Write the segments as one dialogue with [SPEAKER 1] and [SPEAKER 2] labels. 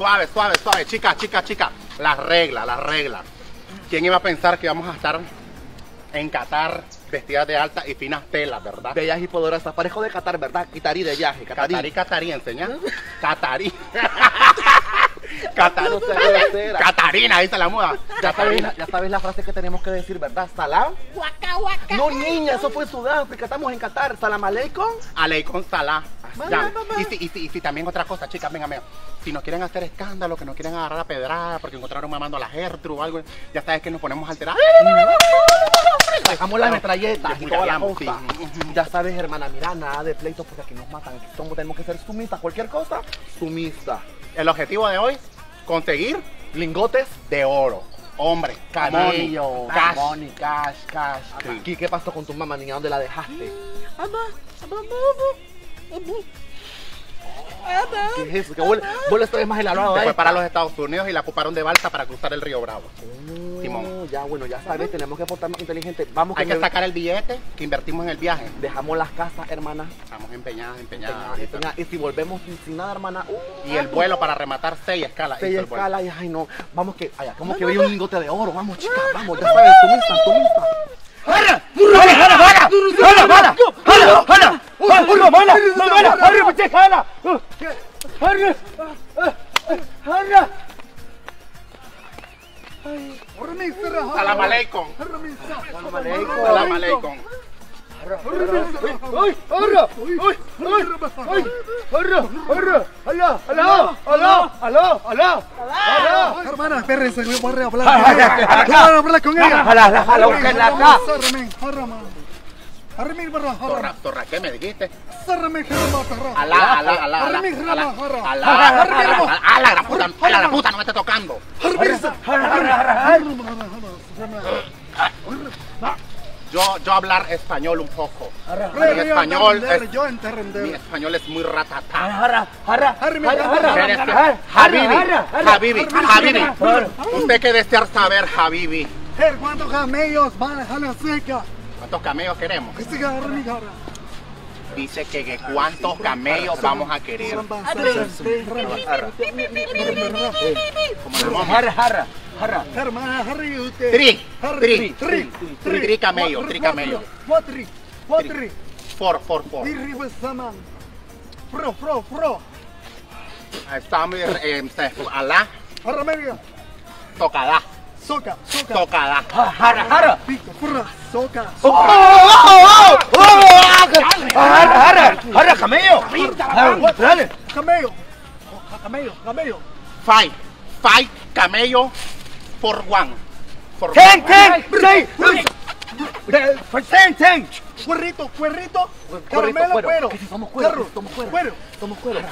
[SPEAKER 1] Suave, suave, suave. Chica, chica, chica. Las reglas, las reglas. ¿Quién iba a pensar que íbamos a estar en Qatar vestidas de alta y finas telas, verdad?
[SPEAKER 2] Bellas y poderosas. Parejo de Qatar, ¿verdad? Quitarí de viaje. Catarí.
[SPEAKER 1] Catarí, catarí, enseña. Catarí.
[SPEAKER 2] Ser.
[SPEAKER 1] Catarina, dice la muda.
[SPEAKER 2] Ya sabes, la- ya sabes la frase que tenemos que decir, ¿verdad? Salam. No, niña, eso fue en Sudáfrica. Estamos en Qatar. Salam aleikum.
[SPEAKER 1] Aleikum salam.
[SPEAKER 2] Mamá,
[SPEAKER 1] Ya.
[SPEAKER 2] mamá.
[SPEAKER 1] Y, si, y, si, y si también otra cosa, chicas, venga, venga. Si nos quieren hacer escándalo, que nos quieren agarrar a pedrada porque encontraron mamando a la Gertrude o algo, ya sabes que nos ponemos alterados.
[SPEAKER 2] Dejamos las metralletas y toda la cosa. Ya sabes, hermana, mira, nada de pleitos porque aquí nos matan. Aquí somos, tenemos que ser sumisas. Cualquier cosa, sumisa.
[SPEAKER 1] El objetivo de hoy, conseguir
[SPEAKER 2] Lingotes,
[SPEAKER 1] de oro. Hombre, money, cash.
[SPEAKER 2] money, cash, cash.
[SPEAKER 1] Sí.
[SPEAKER 2] Aquí, ¿qué pasó con tu mamá, niña? ¿Dónde la dejaste? ¿Qué es eso? Que más elaborado,
[SPEAKER 1] Se
[SPEAKER 2] ¿eh?
[SPEAKER 1] fue para los Estados Unidos y la ocuparon de balsa para cruzar el río Bravo.
[SPEAKER 2] Oh,
[SPEAKER 1] Simón.
[SPEAKER 2] Ya, bueno, ya sabes, tenemos que portarnos inteligente. Vamos
[SPEAKER 1] Hay que sacar el billete que invertimos en el viaje.
[SPEAKER 2] Dejamos las casas, hermana.
[SPEAKER 1] Estamos empeñadas, empeñadas.
[SPEAKER 2] Y si volvemos sin, sin nada, hermana. uh,
[SPEAKER 1] Y el vuelo para rematar seis escalas.
[SPEAKER 2] Se
[SPEAKER 1] hizo el vuelo.
[SPEAKER 2] escala y ay no, vamos que, ay, como que veía un lingote de oro, vamos chicas, vamos, ya sabes, sumisa, sumisa.
[SPEAKER 3] ¡Jara! ¡Jara, jara, jara! ¡Jara, jara! ¡Jara, jara! ¡Jara, jara! ¡Jara, jara, muchacha, jara! ¡Jara! ¡Jara!
[SPEAKER 1] Salam aleikum.
[SPEAKER 2] Salam aleikum.
[SPEAKER 1] Salam aleikum.
[SPEAKER 3] ¡Ay! ¡Jara! ¡Ay! ¡Ay! ¡Ay! ¡Jara! ¡Jara! ¡Alá! ¡Alá! ¡Alá! ¡Alá! ¡Alá! ¡Alá!
[SPEAKER 4] Hermana, espérense, que voy a hablar. Claro, hablar con ella.
[SPEAKER 3] Jala, jala, jala, búsquenla acá.
[SPEAKER 4] Barra,
[SPEAKER 1] Torra, torra, ¿qué me dijiste?
[SPEAKER 4] Sarrame, harama, tarra.
[SPEAKER 1] Alá, alá, alá, Alá,
[SPEAKER 4] harama, harra.
[SPEAKER 1] alá, alá, alá, alá, la puta, alá, la puta, no me esté tocando. Yo, yo hablar español un poco. Mi español es, mi español es muy ratatá. Habibi, Habibi, Habibi. Usted que desear saber, Habibi.
[SPEAKER 4] ¿cuántos camellos van a la seca?
[SPEAKER 1] ¿Cuántos camellos queremos?
[SPEAKER 4] Que siga harrami, harra.
[SPEAKER 1] Dice que, que cuántos camellos vamos a querer. Como.
[SPEAKER 4] Hermana, harri, usted.
[SPEAKER 1] Tri, tri,
[SPEAKER 4] tri,
[SPEAKER 1] camello, tri camello.
[SPEAKER 4] Cuatri, cuatri.
[SPEAKER 1] For, for, for.
[SPEAKER 4] Irri, saman. Fro, fro, fro.
[SPEAKER 1] Estamos, eh, eh, alá,
[SPEAKER 4] Harrameria.
[SPEAKER 1] tocada,
[SPEAKER 4] Soca, soca.
[SPEAKER 1] Tocada.
[SPEAKER 3] ¡Jara, jara!
[SPEAKER 4] Pico, furra, soca.
[SPEAKER 3] ¡Oh, oh, oh! ¡Oh! ¡Jara, jara! ¡Jara, camello! ¡Jara, ¡Dale!
[SPEAKER 4] Camello. Camello, camello.
[SPEAKER 1] Five, five camello for one. For
[SPEAKER 3] ¡Ten, ten! ¡Ten! ¡Ten, ten!
[SPEAKER 4] Cuerrito, cuerrito. Caramelo,
[SPEAKER 2] cuero.
[SPEAKER 4] cuero.
[SPEAKER 2] Somos cuero, que si somos cuero.
[SPEAKER 4] Cuero.
[SPEAKER 2] Somos cueros.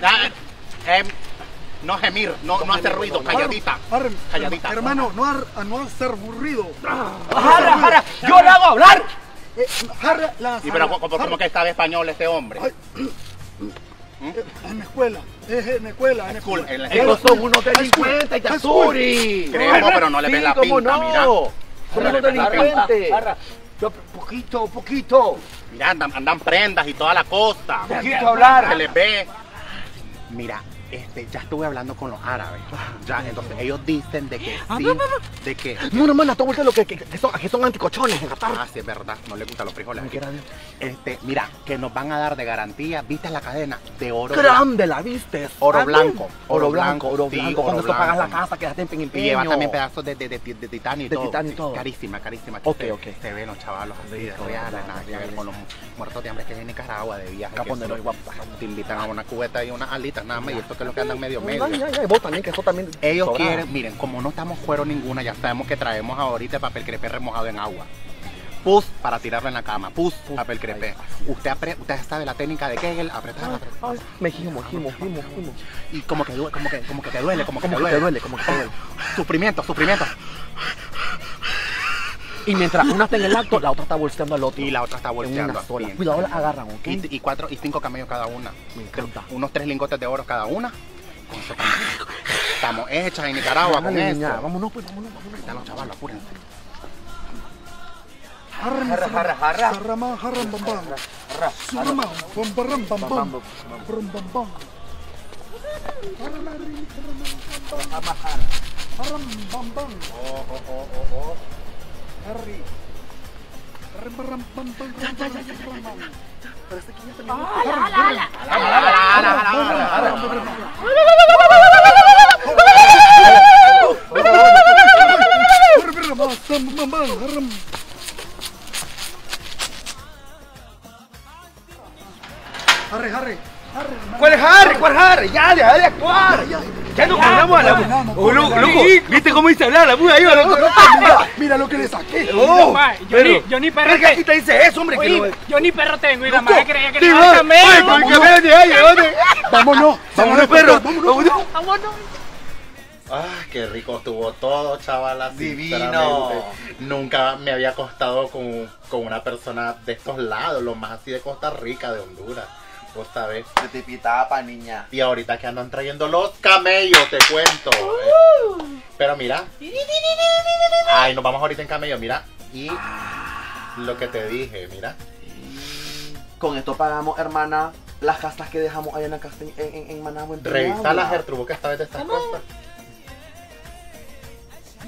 [SPEAKER 1] Ya, eh, no gemir, no, no hacer ruido, calladita. Calladita.
[SPEAKER 4] Hermano, no, ar- no hacer aburrido.
[SPEAKER 3] ¡Jara, jara! ¡Yo le hago hablar!
[SPEAKER 4] Eh, jarra, la
[SPEAKER 1] Y pero
[SPEAKER 4] jarra,
[SPEAKER 1] como, como
[SPEAKER 4] jarra.
[SPEAKER 1] que sabe español este hombre.
[SPEAKER 4] Eh, En la escuela. Es en la escuela. En la escuela.
[SPEAKER 1] en la
[SPEAKER 3] Ellos
[SPEAKER 1] escuela.
[SPEAKER 3] son unos delincuentes, Yasuri.
[SPEAKER 1] Creemos, pero no le ven la
[SPEAKER 2] cómo
[SPEAKER 1] pinta,
[SPEAKER 2] no.
[SPEAKER 1] mira.
[SPEAKER 2] Son unos delincuentes.
[SPEAKER 3] Yo, poquito, poquito.
[SPEAKER 1] Mira, andan, andan prendas y toda la cosa.
[SPEAKER 3] Poquito hablar.
[SPEAKER 1] Se les ve. Mira, este, ya estuve hablando con los árabes. Ya, entonces ellos dicen de que sí, de que.
[SPEAKER 2] No, no, hermana, tú vuelta lo que, que, que son, que son anticochones en Qatar.
[SPEAKER 1] Ah, sí, es verdad, no les gustan los frijoles. Aquí. Este, mira, que nos van a dar de garantía, ¿viste la cadena? De oro.
[SPEAKER 2] Grande, ¿la viste?
[SPEAKER 1] Oro
[SPEAKER 2] Ah,
[SPEAKER 1] blanco,
[SPEAKER 2] Oro blanco, oro
[SPEAKER 1] sí,
[SPEAKER 2] blanco.
[SPEAKER 1] oro
[SPEAKER 2] Cuando tú pagas la casa, quedaste en
[SPEAKER 1] Y
[SPEAKER 2] empeño.
[SPEAKER 1] lleva también pedazos de, de, de, de titanio y todo.
[SPEAKER 2] titanio y todo.
[SPEAKER 1] Carísima, carísima.
[SPEAKER 2] Ok,
[SPEAKER 1] se,
[SPEAKER 2] ok.
[SPEAKER 1] Se ven los chavalos así de reales,
[SPEAKER 2] ¿verdad?
[SPEAKER 1] nada que ver con los muertos de hambre que hay en Nicaragua de viaje.
[SPEAKER 2] y.
[SPEAKER 1] Te invitan a una cubeta y unas alitas nada más y esto que es lo que andan medio medio.
[SPEAKER 2] ay, ay, vos también, que eso también.
[SPEAKER 1] Ellos quieren, miren, como no estamos fuero ninguna, ya sabemos que traemos ahorita papel crepé remojado en agua. Pus para tirarlo en la cama, pus, papel crepé. Usted, apre- usted sabe la técnica de Kegel, apretar, apretar.
[SPEAKER 2] Me gimo, gimo, gimo, gimo.
[SPEAKER 1] Y como que, due- como que, como que te duele, como que
[SPEAKER 2] Como
[SPEAKER 1] te
[SPEAKER 2] que te
[SPEAKER 1] duele.
[SPEAKER 2] duele, como que te duele.
[SPEAKER 1] Sufrimiento, sufrimiento.
[SPEAKER 2] Y mientras una está en el acto, la otra está bolseando al otro.
[SPEAKER 1] Y la otra está
[SPEAKER 2] En
[SPEAKER 1] volteando.
[SPEAKER 2] una sola. Cuidado, la agarran, ¿ok?
[SPEAKER 1] Y, y cuatro y cinco camellos cada una.
[SPEAKER 2] Me encanta.
[SPEAKER 1] Unos tres lingotes de oro cada una. Con eso estamos, estamos hechas en Nicaragua con eso.
[SPEAKER 2] niña, Vámonos, pues, vámonos, vámonos.
[SPEAKER 1] Ya los chavalos, apúrense.
[SPEAKER 3] Jarra, jarra, jarra.
[SPEAKER 4] Bambam. Surama. Bam bam
[SPEAKER 2] Bam,
[SPEAKER 4] bam.
[SPEAKER 2] bam,
[SPEAKER 4] Bam bam bam. Bam bam.
[SPEAKER 1] Oh, oh, oh, oh, oh.
[SPEAKER 4] Ya ya ya ya. Haram. Harry, Harry. Harry.
[SPEAKER 3] ¿Cuál es Harry? ¿Cuál es Harry? Ya, deja de actuar. Ya nos ganamos a la loco, loco, ¿viste cómo dice hablar la mujer ahí? loco?
[SPEAKER 4] Mira, mira lo que le saqué.
[SPEAKER 3] Oh,
[SPEAKER 5] yo ni perro tengo.
[SPEAKER 3] te dice eso, hombre. Que
[SPEAKER 5] ni perro tengo y la madre creía que a
[SPEAKER 3] Oye, con el de ahí, ¿dónde?
[SPEAKER 4] Vámonos.
[SPEAKER 3] Vámonos, perro. Vámonos.
[SPEAKER 1] Ah, qué rico estuvo todo, chaval.
[SPEAKER 2] Divino.
[SPEAKER 1] sinceramente. Nunca me había acostado con, con una persona de estos lados, lo más así de Costa Rica, de Honduras. Vos sabés.
[SPEAKER 2] De tipitapa, niña.
[SPEAKER 1] Y ahorita que andan trayendo los camellos, te cuento. eh. Pero mira. Ay, nos vamos ahorita en camello, mira. Y lo que te dije, mira.
[SPEAKER 2] Con esto pagamos, hermana, las castas que dejamos allá en la casa en, en, en Managua. en
[SPEAKER 1] Revisa la Gertrude esta vez de estas cosas.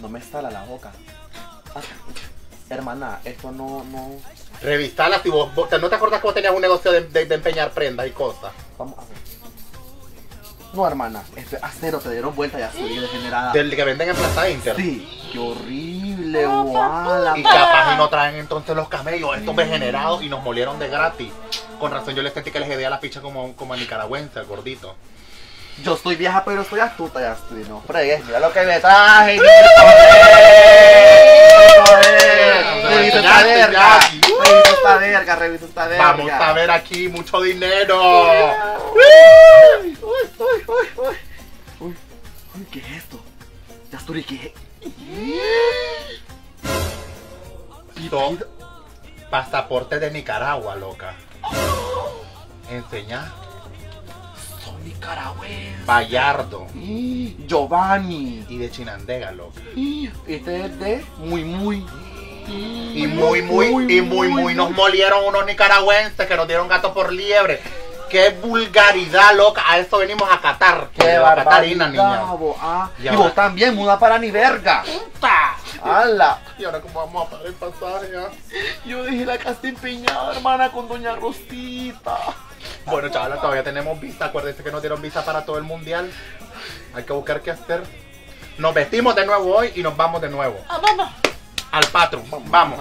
[SPEAKER 2] No me estala la boca. Ah, hermana, esto no, no.
[SPEAKER 1] Revisala si vos, vos- ¿no te acordás que vos tenías un negocio de, de- de empeñar prendas y cosas?
[SPEAKER 2] Vamos a ver. No, hermana, esto es acero, te dieron vuelta ya soy degenerada.
[SPEAKER 1] Del que venden en Plaza Inter.
[SPEAKER 2] Sí, qué horrible, guala.
[SPEAKER 1] Y capaz y no traen entonces los camellos, estos degenerados, y nos molieron de gratis. Con razón yo les sentí que les hedía la picha como, como a nicaragüense, al gordito.
[SPEAKER 2] Yo estoy vieja, pero estoy astuta, ya estoy, no fregues. Mira lo que me traje. Revisa esta verga. Revisa esta verga, revisa esta verga.
[SPEAKER 1] Vamos a ver aquí mucho dinero.
[SPEAKER 2] Uy, uy, uy, uy, uy. Uy, uy, ¿qué es esto? Yasturi, ¿qué
[SPEAKER 1] Son pasaporte de Nicaragua, loca. Enseña.
[SPEAKER 2] Son nicaragüenses.
[SPEAKER 1] Bayardo.
[SPEAKER 2] Giovanni.
[SPEAKER 1] Y de Chinandega, loca.
[SPEAKER 2] Este es de muy, muy.
[SPEAKER 1] Y muy, muy, y muy, muy nos molieron unos nicaragüenses que nos dieron gato por liebre. Qué vulgaridad, loca. A esto venimos a catar.
[SPEAKER 2] Qué
[SPEAKER 1] a Catarina, niña.
[SPEAKER 2] ah.
[SPEAKER 1] Y
[SPEAKER 2] vos también, muda para ni verga. ¡Hala!
[SPEAKER 1] Y ahora, ¿cómo vamos a pagar el pasaje? ah?
[SPEAKER 2] Yo dejé la casa empeñada, hermana, con doña Rosita.
[SPEAKER 1] Bueno, chaval, todavía tenemos visa. Acuérdense que nos dieron visa para todo el mundial. Hay que buscar qué hacer. Nos vestimos de nuevo hoy y nos vamos de nuevo. Al patro. Vamos.